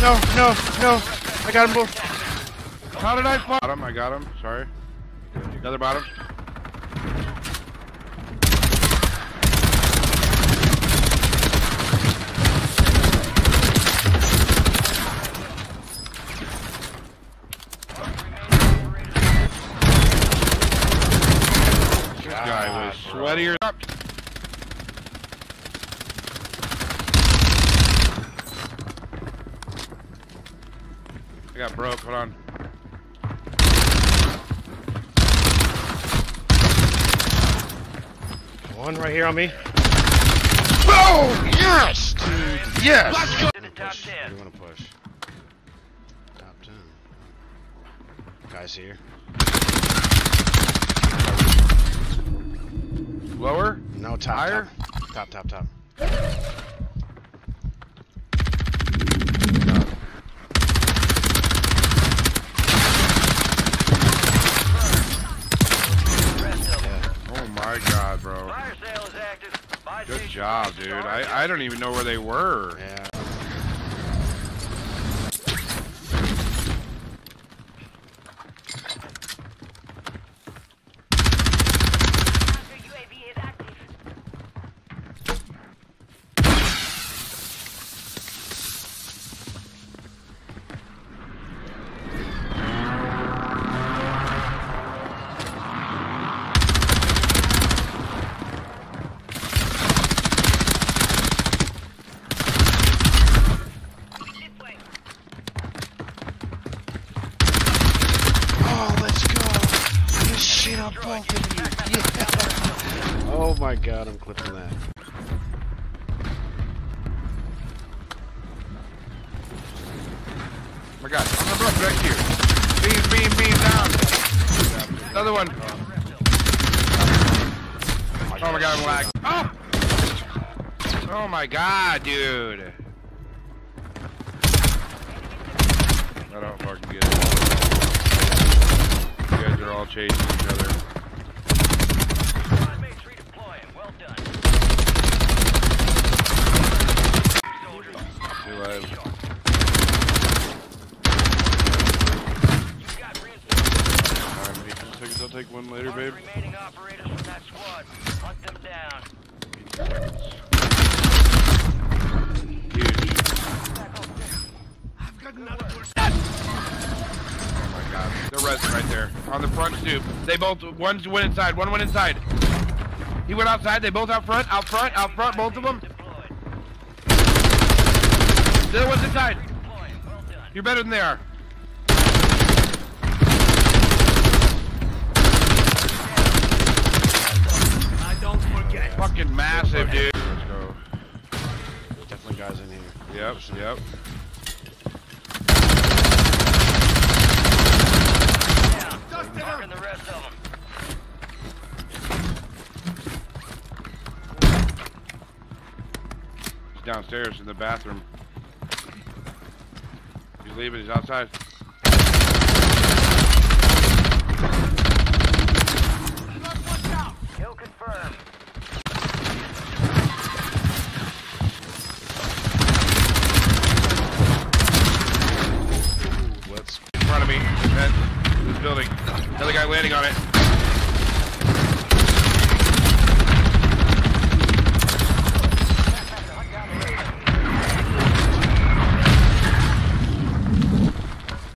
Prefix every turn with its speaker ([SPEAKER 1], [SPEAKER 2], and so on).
[SPEAKER 1] no, no, no. I got him both. How did I?
[SPEAKER 2] Got him, I got him. Sorry. Another bottom. This guy was sweatier. I got broke. Hold on.
[SPEAKER 1] One right here on me.
[SPEAKER 2] Oh yes, dude. Yes.
[SPEAKER 3] To the top
[SPEAKER 4] Push.
[SPEAKER 3] 10.
[SPEAKER 4] You want to push? Top ten. Guys here.
[SPEAKER 2] Lower.
[SPEAKER 4] No top.
[SPEAKER 2] Higher?
[SPEAKER 4] Top. Top. Top. Top.
[SPEAKER 3] Rest of them.
[SPEAKER 4] Yeah.
[SPEAKER 2] Oh my god, bro.
[SPEAKER 3] Fire sale is active. Buy
[SPEAKER 2] Good
[SPEAKER 3] station
[SPEAKER 2] job, dude. I, I don't even know where they were.
[SPEAKER 4] Yeah.
[SPEAKER 3] This
[SPEAKER 4] shit, I'm fucking you. Yeah. Oh my god, I'm clipping that.
[SPEAKER 2] Oh my god, on the roof right here. Beam, beam, beam down. Another one. Oh my god, I'm lag. Oh! Oh my god, dude. I don't fucking get it. You guys are all chasing each other. Take one later, babe.
[SPEAKER 3] remaining operators from that squad. Hunt them down.
[SPEAKER 2] Huge. Oh my god. They're resin right there. On the front stoop. They both one's went inside, one went inside. He went outside, they both out front, out front, out front, both of them.
[SPEAKER 3] Deployed.
[SPEAKER 2] The other one's inside.
[SPEAKER 3] Well.
[SPEAKER 2] You're better than they are. Fucking massive, dude. Let's go.
[SPEAKER 4] Definitely guys in here.
[SPEAKER 2] Yep, yep.
[SPEAKER 3] Marking the rest of them.
[SPEAKER 2] Downstairs in the bathroom. Leaving, he's outside.
[SPEAKER 3] Kill confirmed.
[SPEAKER 4] Let's
[SPEAKER 2] In front of me. Vent. This building. Another guy landing on it.